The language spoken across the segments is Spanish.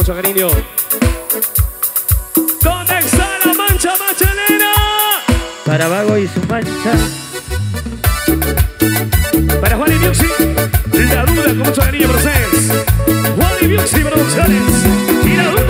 mucho cariño. ¿Dónde está la mancha machelera? Para Vago y su mancha. Para Juan y Biuxi, la duda con mucho cariño para ustedes. Juan y Biuxi Producciones. Y la duda.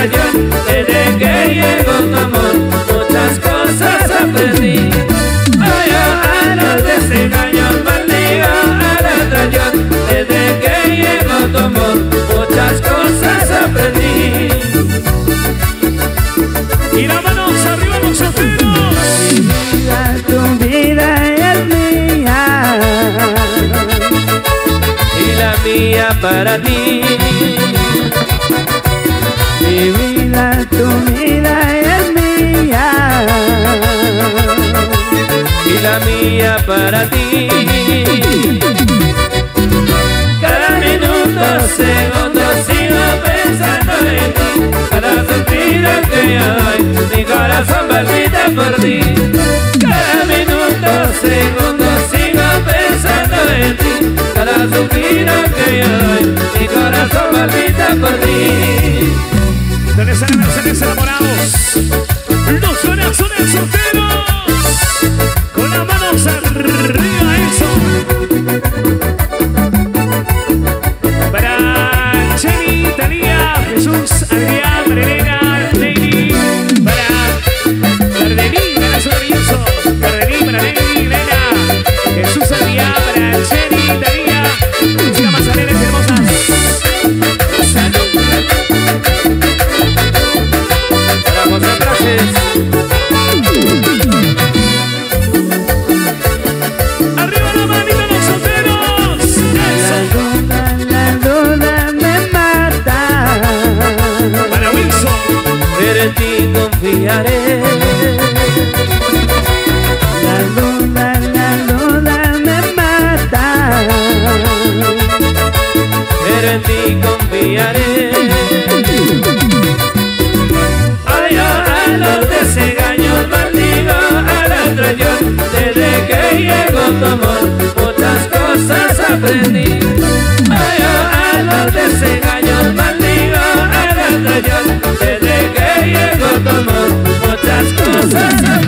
La traición. Desde que llegó tu amor, muchas cosas aprendí. Adiós a los desengaños, maldigo a la traición. Desde que llegó tu amor, muchas cosas aprendí. Y las manos arriba los Vida, tu vida es mía. y la mía para ti. Mi vida, tu vida es mía. y la mía para ti. Cada minuto, segundo sigo pensando en ti. Cada suspiro que yo doy, mi corazón palpita por ti. Cada minuto, segundo sigo pensando en ti. Cada suspiro que yo doy, mi corazón palpita por ti. ¿Dónde están los seres enamorados? Los corazones solteros Con las manos arriba Desde que llegó tu amor, muchas cosas aprendí. Adiós a los desengaños, maldigo a la traición. Desde que llegó tu amor, muchas cosas aprendí.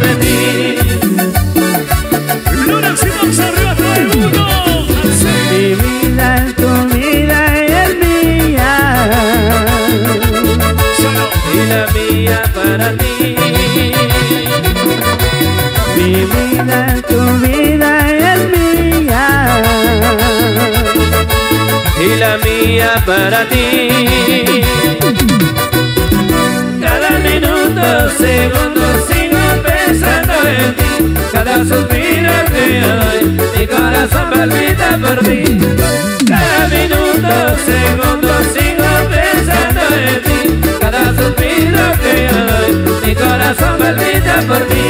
Para ti. Cada minuto, segundo sigo pensando en ti. Cada suspiro que doy, mi corazón palpita por ti. Cada minuto, segundo sigo pensando en ti. Cada suspiro que doy, mi corazón palpita por ti.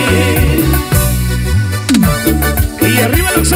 Y arriba los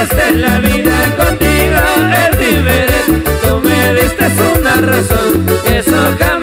en la vida contigo es diferente. Tú me diste una razón, eso jamás.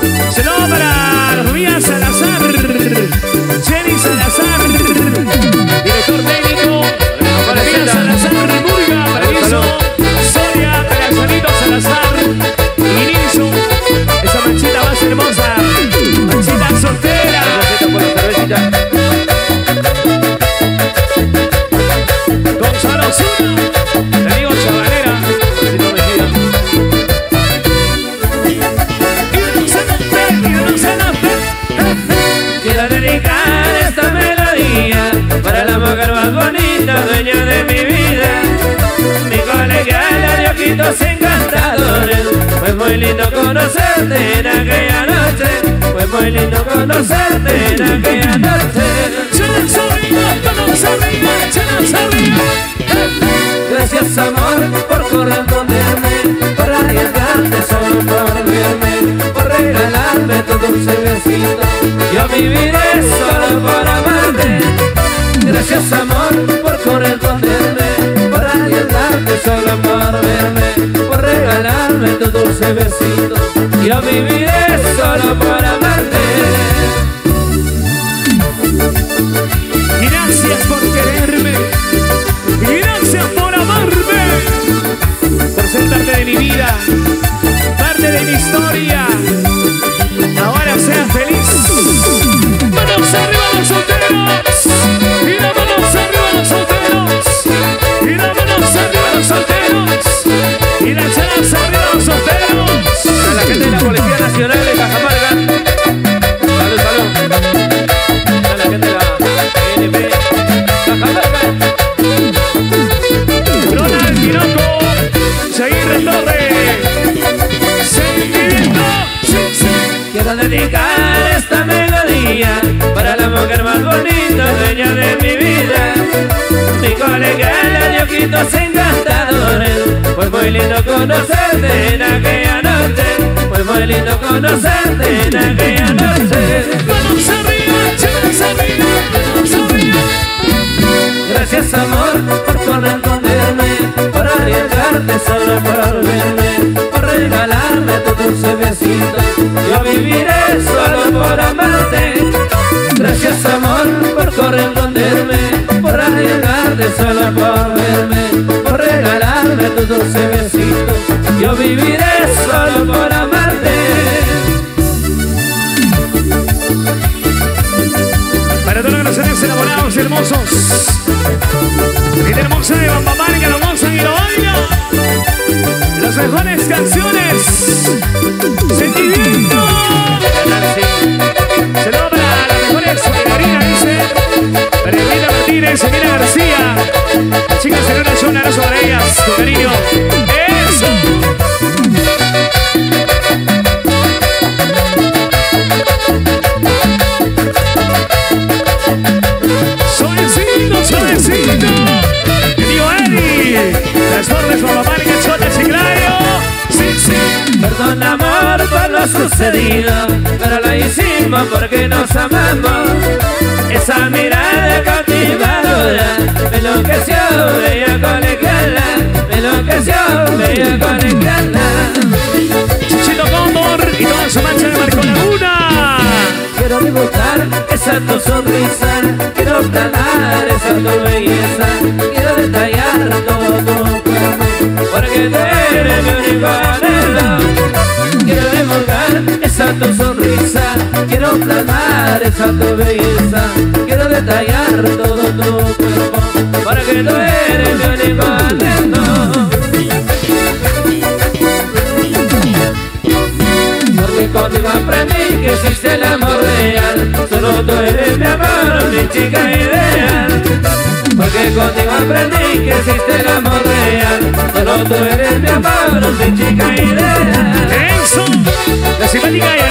Saludos para Salazar, Jenny Salazar, director técnico, Rubías Salazar, Murga, Paraíso, Soria, Perazanito Salazar. muy lindo conocerte en aquella noche, fue muy lindo conocerte en aquella noche. Gracias amor por corresponderme, por arriesgarte solo por verme, por regalarme tu dulce besito. Yo viviré solo por solo por amarte. Gracias por quererme, gracias por amarme, por ser parte de mi vida, parte de mi historia. Ahora sea feliz. Manos arriba los solteros, y los solteros, y la los solteros, y la besos encantadores Fue pues muy lindo conocerte en aquella noche. Fue muy lindo conocerte en aquella noche. Gracias amor por corresponderme Por arriesgarte solo por verme Por regalarme tu dulce besito. Yo viviré solo por amarte. Gracias amor por corresponderte solo por verme, por regalarme tu dulce besito. Yo viviré solo por amarte. Para todos los seres enamorados y hermosos. Y hermosa de Bambamán que lo gozan y lo bailan. Las mejores canciones. Sentimiento. Saludos para las mejores bailarinas, dice. Emina García. Chicas, se una un abrazo para ellas, con cariño. Eso. Suavecito, suavecito. Tío Eri. Las con mamá que chota chiclayo. Sí, sí. Perdón amor por lo sucedido, pero lo hicimos porque nos amamos. Esa mirada cautivadora me enloqueció, bella colegiala, me enloqueció, bella colegiala. Chichito Cóndor y toda su mancha de Marco Laguna. Quiero dibujar esa tu sonrisa, quiero planar esa tu belleza, quiero detallar todo tu cuerpo, porque tú eres mi único anhelo. Quiero dibujar esa tu sonrisa, quiero planar esa tu belleza, quiero detallar todo eres. Porque contigo aprendí que existe el amor real Solo tú eres mi amor, mi chica ideal Porque contigo aprendí que existe el amor real Solo tú eres mi amor, mi chica ideal Eso. La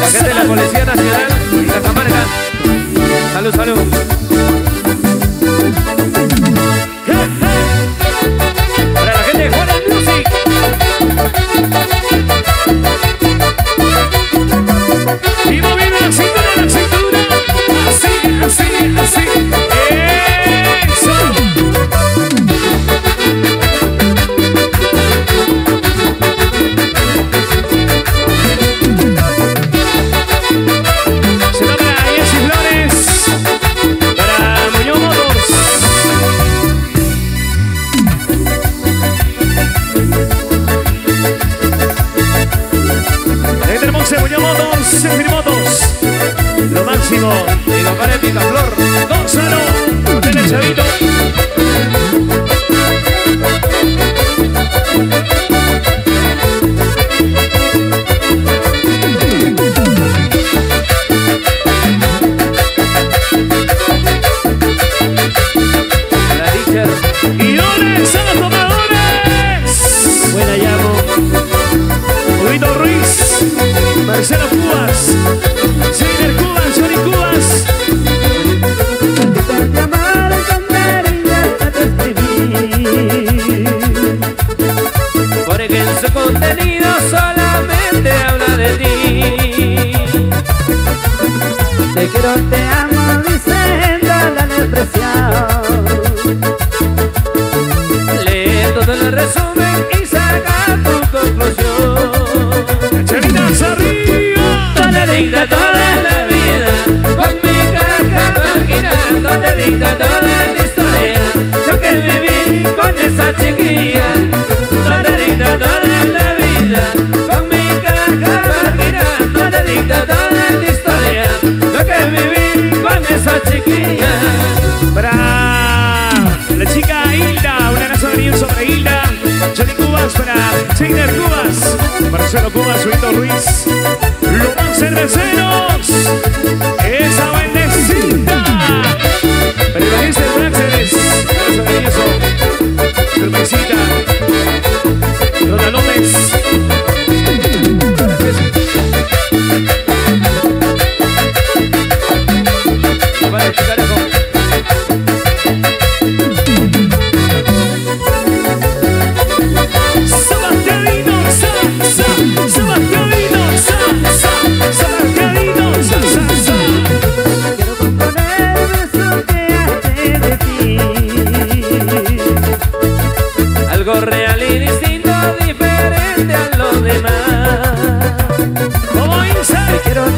la gente de la Policía Nacional Salud, salud Muñoz Motors, Senfir Motos. Lo máximo. Y compadre Picaflor Gonzalo, Hotel El Chavito. Marcelo Cubas, Seiner Cubas, Johnny Cubas. Porque en su contenido solamente habla de ti Te quiero, te amo, diciendo la despreciado. te brinda toda la historia Yo que viví con esa chiquilla. No te brinda toda la vida Con mi caja barrera No te brinda toda la historia Yo que viví con esa chiquilla. Para la chica Hilda Un abrazo de sobre Hilda. Johnny Cubas para Cheiner Cubas. Marcelo Cubas, Víctor Ruiz. Los Cerveceros.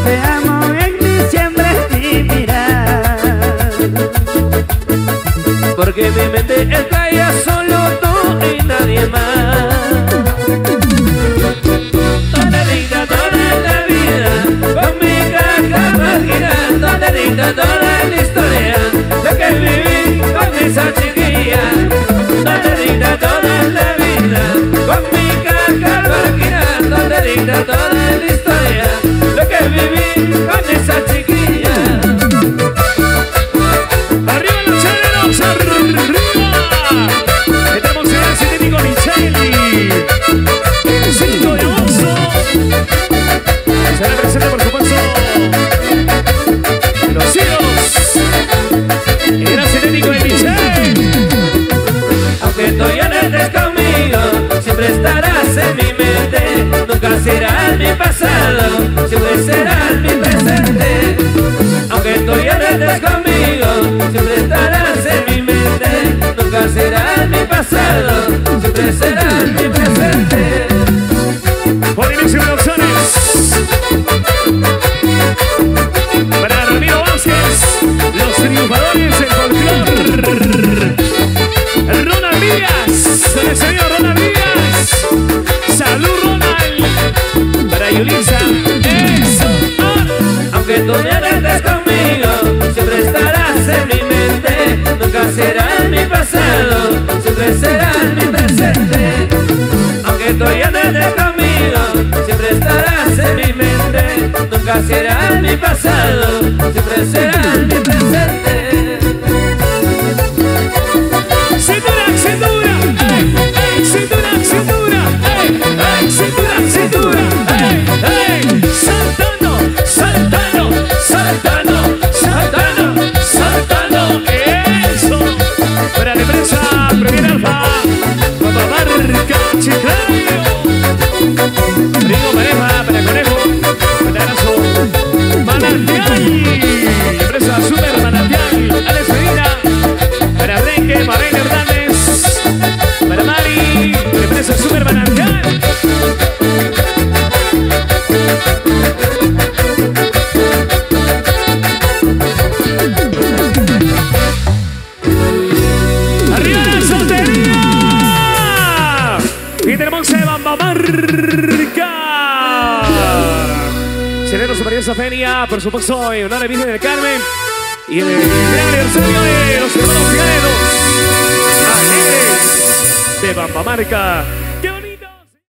te amo en diciembre mi. Porque mi mente es playa, solo tú y nadie más. Charro. mi pasado, siempre será mi presente. 愿意。por supuesto, eh, en honor a Virgen del Carmen y en el gran aniversario de los hermanos Alegres de Bambamarca.